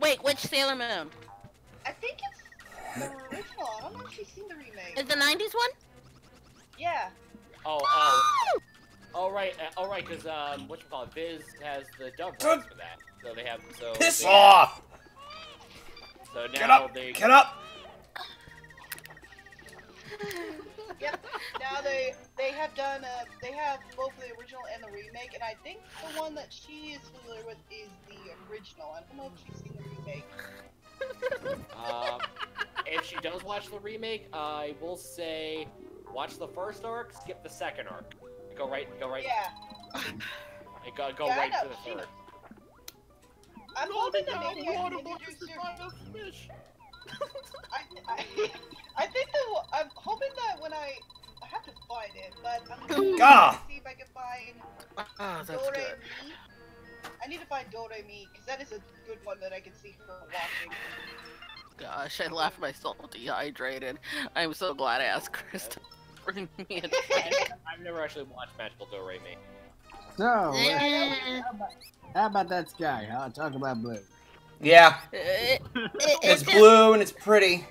Wait, which Sailor Moon? I think it's the original. I don't know if she's seen the remake. Is the 90s one? Yeah. Oh, oh. Oh right, uh, oh right, because um, what you call it, Viz has the dub rights for that, so they have so. Piss they- off! So now Get up! they Get up! Yep. Now they they have done uh they have both the original and the remake, and I think the one that she is familiar with is the original. I don't know if she's seen the remake. Um, if she does watch the remake, I will say, watch the first arc, skip the second arc, go right, go right, Yeah. and go go Yeah, I right know, to the she third. knows. I'm hoping that maybe I can introduce her. I, I, I think that I'm hoping that when I I have to find it, but I'm gonna see if I can find Oh, that's Dore good. Mi. I need to find Dore Mi because that is a good one that I can see her watching. Gosh, I left myself dehydrated. I'm so glad I asked Chris to bring me a I- I've never actually watched Magical Do Re Mi. So, Eh, how about, how about that sky? Huh? Talk about blue. Yeah, eh, it's blue and it's pretty.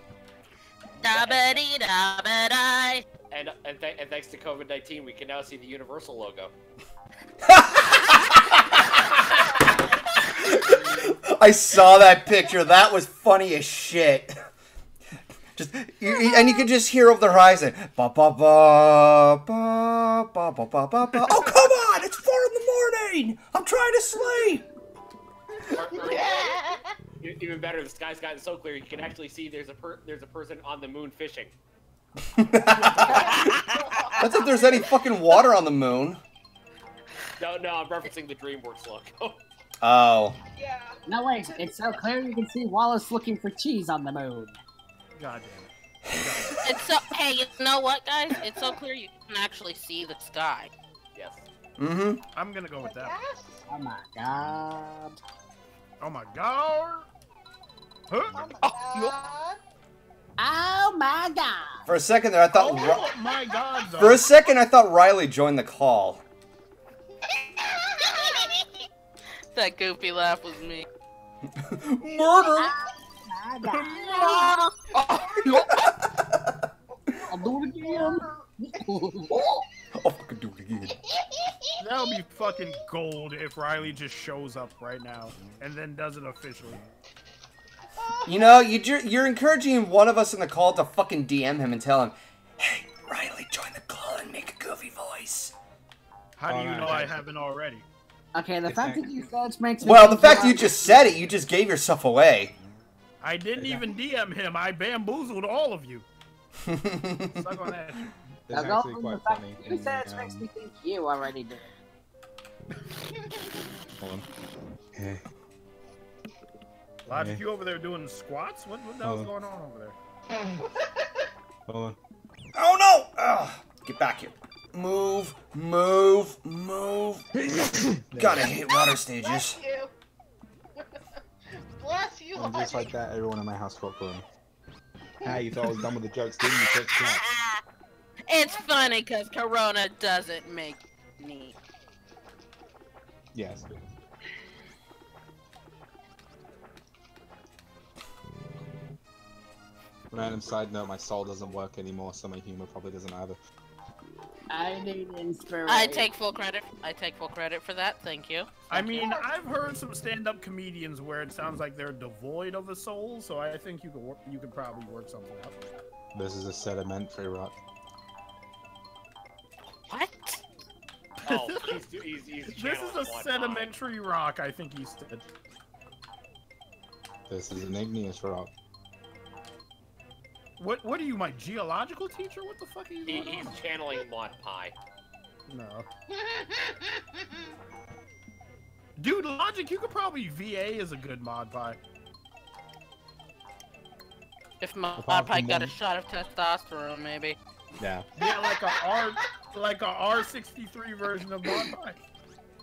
Da-ba-dee-da-ba-die. And and, th- and thanks to COVID nineteen, we can now see the Universal logo. I saw that picture. That was funny as shit. Just you, you- and you could just hear over the horizon. Ba ba ba ba ba ba ba ba ba. Oh come on! It's four in the morning. I'm trying to sleep. Or- or- e- Even better, the sky's gotten so clear you can actually see there's a per- there's a person on the moon fishing. That's if there's any fucking water on the moon. No, no, I'm referencing the DreamWorks logo. Oh. Yeah. No, wait, it's so clear you can see Wallace looking for cheese on the moon. God It's so. Hey, you know what, guys? It's so clear you can actually see the sky. Yes. Mm-hmm. I'm gonna go with that. Yes. Oh my god. Oh my god. Huh? Oh my god. Oh my god. For a second there, I thought. Oh Ri- Oh my god. though. For a second, I thought Riley joined the call. That goofy laugh was me. Murder. Oh my god. I'll do it again. I'll fucking do it again. That would be fucking gold if Riley just shows up right now and then does it officially. You know, you you're encouraging one of us in the call to fucking DM him and tell him, "Hey, Riley, join the call and make a goofy voice." How do you no, know I I haven't. haven't already? Okay, the fact that you said makes me Well, the fact that you just said it, you just gave yourself away. I didn't even DM him. I bamboozled all of you. Suck on that. shit. It's Now, go actually from the quite fact funny. You said the, it makes um, me think you already did. Hold on. Hey. Logic, Yeah. you over there doing squats? What, what the hell's going on over there? Hold on. Oh no! Ugh. Get back here. Move, move, move. Gotta hit water stages. Bless you. Bless you. And just like that, everyone in my house fought for him. Ah, you thought I was done with the jokes, didn't you? Quick snap. It's funny because Corona doesn't make me. Yes. Random side note, my soul doesn't work anymore, so my humor probably doesn't either. I need inspiration. I take full credit. I take full credit for that. Thank you. I Thank you. mean, I've heard some stand-up comedians where it sounds like they're devoid of a soul, so I think you could wor- you could probably work something out. This is a sedimentary rock. what? Oh, he's, he's, he's This is a one sedimentary rock, I think he said. This is an igneous rock. What what are you, my geological teacher? What the fuck are you He, doing? he's channeling Maud Pie. No. Dude, Logic, you could probably VA is a good Maud Pie. If Maud, Apart pie from got a shot of testosterone, maybe. Yeah. Yeah, like a R like a R63 version of Maud Pie.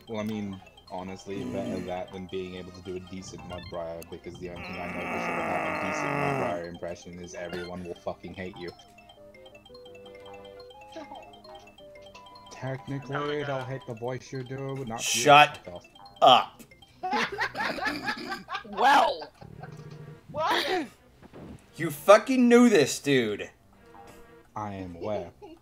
Well, I mean, honestly, better mm. that than being able to do a decent Mudbriar, because the only thing I notice about having a decent Mudbriar impression is everyone will fucking hate you. Technically, they'll hate the voice you do, but not you. Shut. Fuck up. Well, Well, You fucking knew this, dude. I am aware.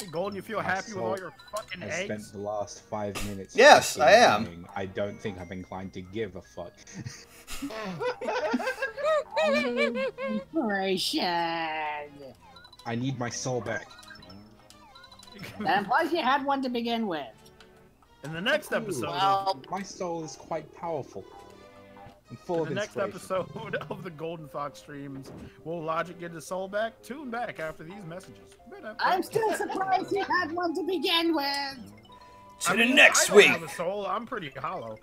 Hey, Golden, you feel I happy with all your fucking I spent eggs? the last five minutes. Yes, I am. gaming. I don't think I'm inclined to give a fuck. Inspiration. I need my soul back. And plus, you had one to begin with. In the next episode, well, My soul is quite powerful. And full in of the next episode of the Golden Fox streams, will Logic get his soul back? Tune back after these messages. I'm still surprised you had one to begin with. To I the mean, next I don't week. have a soul. I'm pretty hollow.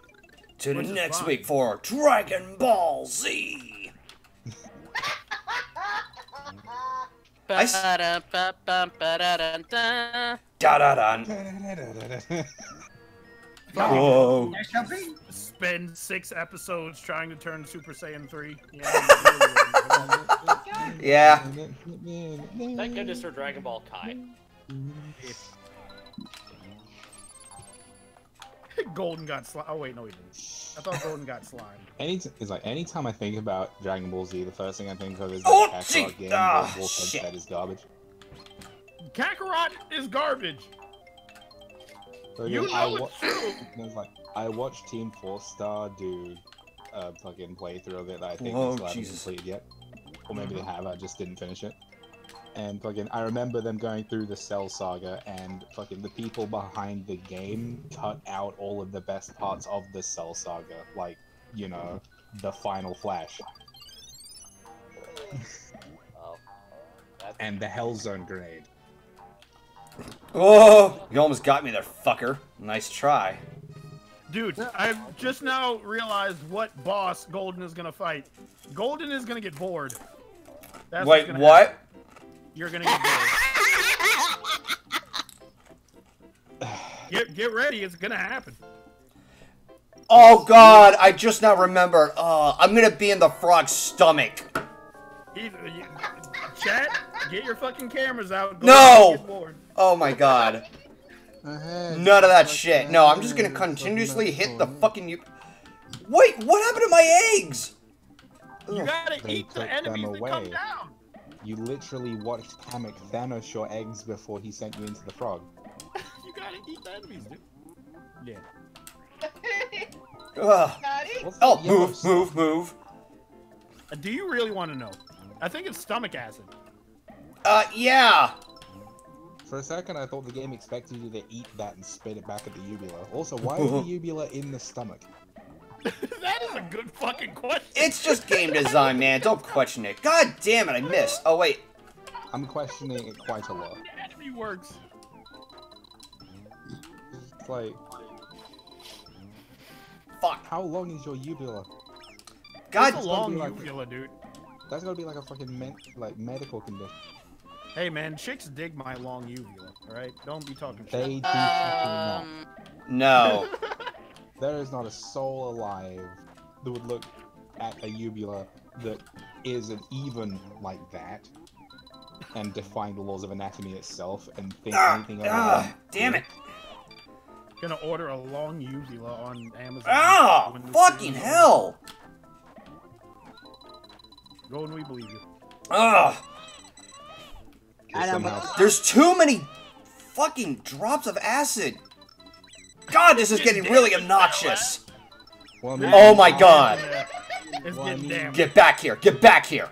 To the next fine. week for Dragon Ball Z. I s- ba-da-ba-ba-ba-da-da-da. Da da da. Whoa. There's something. Spend six episodes trying to turn Super Saiyan 3. Yeah. Yeah. Thank goodness for Dragon Ball Kai. Golden got slime. Oh, wait, no, he didn't. I thought Golden got slime. Any it's like anytime I think about Dragon Ball Z, the first thing I think of is Oh, the gee- Kakarot game. Ah, where Wolf shit. said is garbage. Kakarot is garbage. But You then I know wa- it's true. It's like I watched Team Four Star do a fucking playthrough of it that I think oh, Whoa, they still haven't Jesus. completed yet, or maybe they mm-hmm. have. I just didn't finish it. And fucking, I remember them going through the Cell Saga, and fucking the people behind the game cut out all of the best parts of the Cell Saga, like you know, the Final Flash Oh, and the Hell Zone grenade. Oh, you almost got me there, fucker. Nice try. Dude, I've just now realized what boss Golden is gonna fight. Golden is gonna get bored. That's what's Wait, gonna what? happen. You're gonna get bored. get get ready, it's gonna happen. Oh god, I just now remembered. Uh, I'm gonna be in the frog's stomach. Either you, chat, get your fucking cameras out. No! Golden's gonna get bored. Oh my god. None of that shit. No, I'm just gonna continuously hit the fucking you. Wait, what happened to my eggs? You gotta They eat the took them enemies that come down. You literally watched Kamek Thanos your eggs before he sent you into the frog. You gotta eat the enemies, dude. Yeah. Ugh. Scotty? Oh, move, stuff? move, move. Uh, Do you really want to know? I think it's stomach acid. Uh, yeah. For a second, I thought the game expected you to eat that and spit it back at the uvula. Also, why is the uvula in the stomach? that is a good fucking question. It's just game design, man. Don't question it. God damn it, I missed. Oh, wait. I'm questioning it quite a lot. Anatomy works. It's like, Fuck. how long is your uvula? God. It's a long be like- uvula, dude. That's gotta be like a fucking men- like medical condition. Hey man, chicks dig my long uvula. All right, don't be talking shit. They do fucking not. Um, No. There is not a soul alive that would look at a uvula that isn't even like that and define the laws of anatomy itself and think Ah, anything other ah, than damn it. Gonna order a long uvula on Amazon. Oh, fucking hell. Go and we believe you. Ugh. I somehow. Ah! There's too many fucking drops of acid. God, this is getting really obnoxious. Well, I mean, Oh my god. Well, I mean- Get back here. Get back here.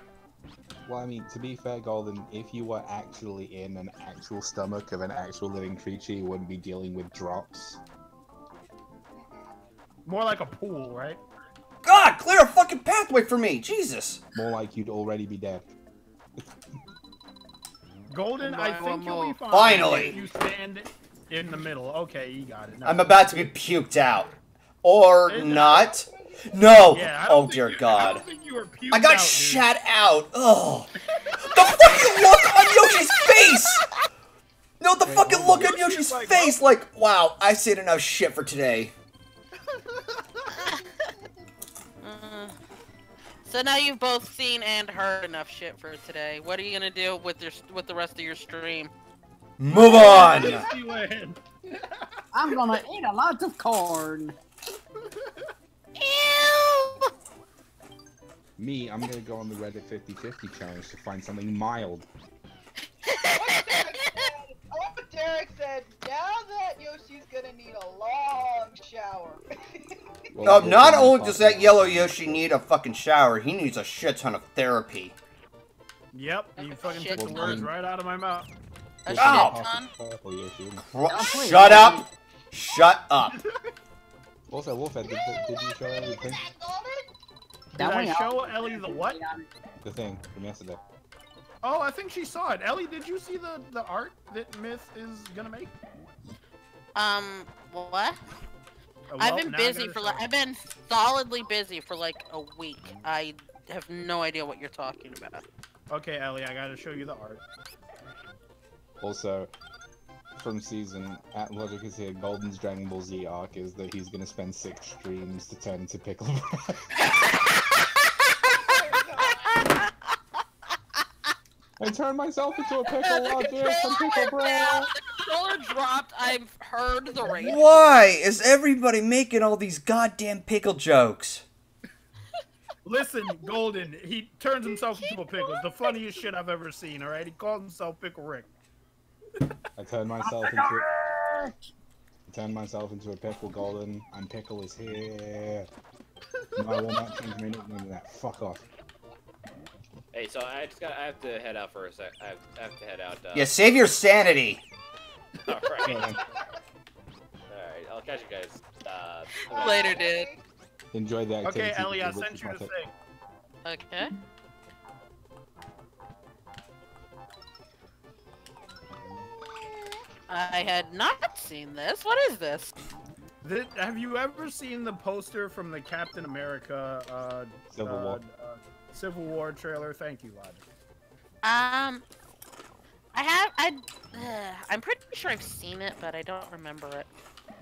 Well, I mean, to be fair, Golden, if you were actually in an actual stomach of an actual living creature, you wouldn't be dealing with drops. More like a pool, right? God, clear a fucking pathway for me. Jesus. More like you'd already be dead. Golden, I think you'll be fine. Finally. if You stand in the middle. Okay, you got it. No. I'm about to be puked out. Or Is it? not. No. Yeah, Oh, dear you- I God. don't think you were puked I got out, dude. shat out. Ugh. The fucking look on Yoshi's face. No, the fucking look on Yoshi's like, face. Like, wow, I said enough shit for today. So now you've both seen and heard enough shit for today. What are you gonna do with your with the rest of your stream? Move on. I'm gonna eat a lot of corn. Ew! Me, I'm gonna go on the Reddit 50-50 challenge to find something mild. I love what Derek said. Now that Yoshi's gonna need a long shower. Well, Oh, not only does that yellow Yoshi need a fucking shower, he needs a shit ton of therapy. Yep, you fucking took the ton. words right out of my mouth. A We'll shit Ow. find ton. out purple Yoshi. Cru- I'll play Shut up! Shut up! Also, Wolfhead, did, did you show everything? Did That I show Ellie the what? The thing from yesterday. Oh, I think she saw it. Ellie, did you see the the art that Myth is gonna make? Um, what? Oh, I've been busy for like. I've been solidly busy for like a week. I have no idea what you're talking about. Okay, Ellie, I gotta show you the art. Also, from season, at Logic is here, Golden's Dragon Ball Z arc is that he's gonna spend six streams to turn into Piccolo. I turned myself into a Piccolo Logic from Pickle Bro! Controller dropped. I've heard the rage. Why is everybody making all these goddamn pickle jokes? Listen, Golden, he turns himself into a pickle. It's the funniest shit I've ever seen. All right, he calls himself Pickle Rick. I turned myself into I turned myself into a pickle golden and pickle is here. No, I will not change my nickname to that. Fuck off. Hey, so I just got. I have to head out for a sec. I have, I have to head out. Uh, Yeah, save your sanity. All right. All right. I'll catch you guys. Uh, Later, dude. Enjoy that. activity. Okay, Ellie, I which sent you my the thing. Okay. I had not seen this. What is this? Th- have you ever seen the poster from the Captain America uh, Civil uh, War. Civil War trailer? Thank you, Logic. Um, I have. I. Uh, I'm pretty sure I've seen it, but I don't remember it.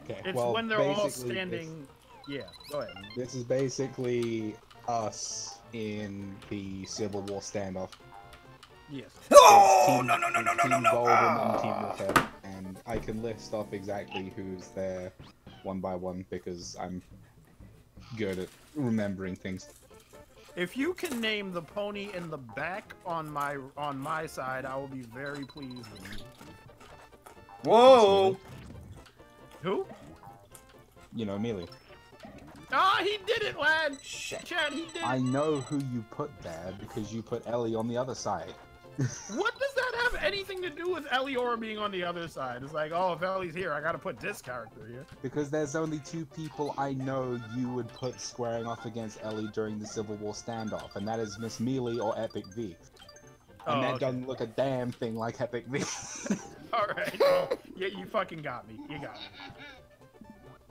Okay, It's well, when they're all basically, standing. Yeah, go ahead. This, this is basically us in the Civil War standoff. Yes. Oh Team- no no no no no Team no no! Golden and Team Ah. Wolfhead, and I can list off exactly who's there one by one because I'm good at remembering things. If you can name the pony in the back on my on my side, I will be very pleased with you. Whoa! Who? You know, Melee. Ah, he did it, lad. Shit. Chad, he did. I know who you put there because you put Ellie on the other side. What does have anything to do with Eliora being on the other side? It's like, oh, if Ellie's here, I gotta put this character here. Because there's only two people I know you would put squaring off against Ellie during the Civil War standoff, and that is Miss Melee or Epic V. And Oh, that okay. doesn't look a damn thing like Epic V. All right. Well, yeah, you fucking got me. You got me.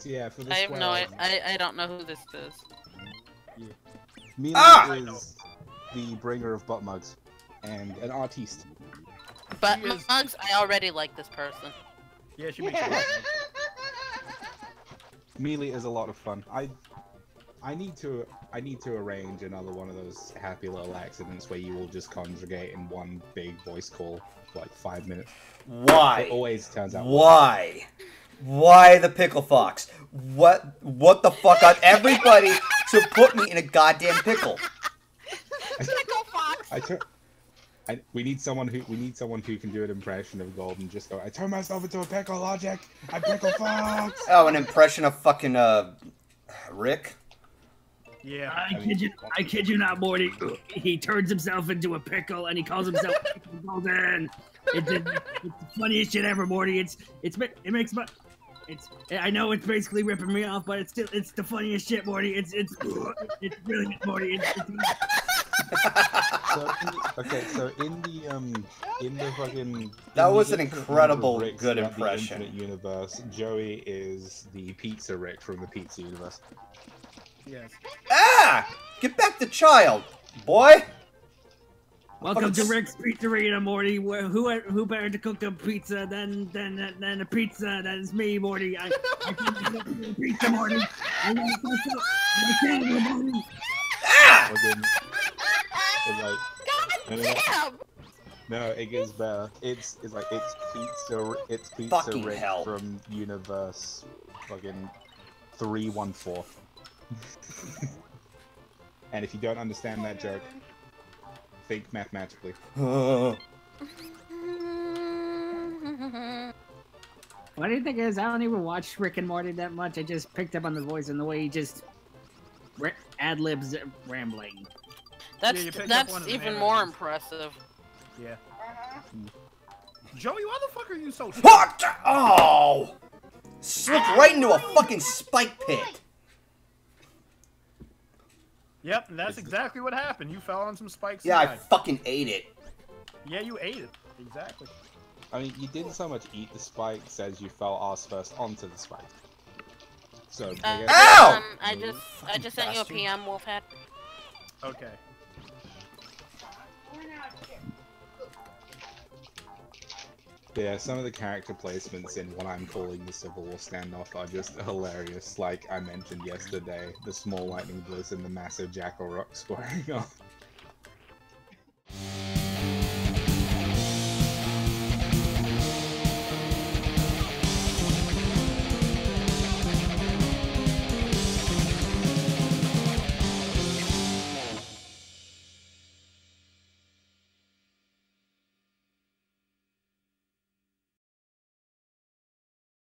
Yeah, for the I have no. I, I I don't know who this is. Melee Ah! is the bringer of butt mugs and an artiste. But is- Mugs, I already like this person. Yeah, she makes it. Melee is a lot of fun. I I need to I need to arrange another one of those happy little accidents where you all just congregate in one big voice call for like five minutes. Why? It Why? always turns out. Why? Why the pickle fox? What? What the fuck got everybody to put me in a goddamn pickle? Pickle Fox. I tur- I, we need someone who we need someone who can do an impression of Golden. Just go. I turn myself into a pickle logic. I pickle fox. Oh, an impression of fucking uh, Rick. Yeah. I I mean- kid you, I kid you not, Morty. He turns himself into a pickle and he calls himself Golden. It's, it's the funniest shit ever, Morty. It's it's it makes my it's I know it's basically ripping me off, but it's still it's the funniest shit, Morty. It's it's it's brilliant, Morty. It's, it's, So in okay, so in the um in the fucking in That was an incredible Ricks good throughout the impression. Infinite universe, Joey is the pizza Rick from the Pizza Universe. Yes. Ah! Get back the child, boy. welcome to Rick's Pizzeria, Morty. Who who better to cook a pizza than than than a pizza? That is me, Morty. I, I can cook a pizza, Morty. I'm gonna cook it. I'm gonna cook it, Morty. Ah! Fucking- it's like, God No, no, no. damn! No, it gets better. It's it's like it's pizza. It's pizza Fucking Rick hell. from Universe, fucking three one four. and if you don't understand that joke, think mathematically. What do you think is, I don't even watch Rick and Morty that much. I just picked up on the voice and the way he just ra- ad libs rambling. That's you picked up that's one of the even mannerisms. more impressive. Yeah. Uh-huh. Joey, why the fuck are you so? Fuck! Oh! Slipped right into a fucking spike pit. Yep, and that's exactly what happened. You fell on some spikes. Yeah, I fucking ate it. Yeah, you ate it. Exactly. I mean, you didn't so much eat the spikes as you fell ass first onto the spike. So, Uh, I guess- Ow! Um, I just I just sent you a bastard. PM, Wolfhead. Okay. Yeah, some of the character placements in what I'm calling the Civil War standoff are just hilarious. Like I mentioned yesterday, the small lightning blizzard and the massive jackal rock squaring off.